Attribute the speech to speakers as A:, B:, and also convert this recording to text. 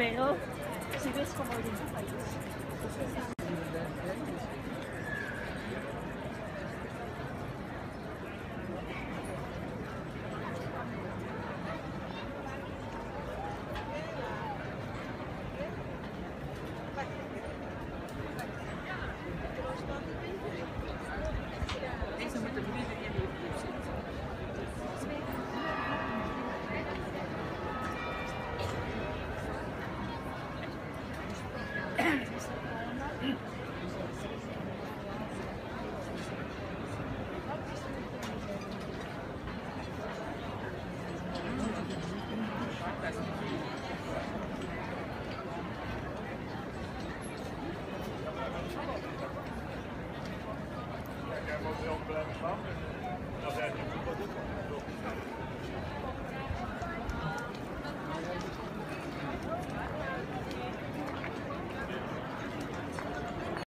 A: pero si ves como en tu país.
B: on est en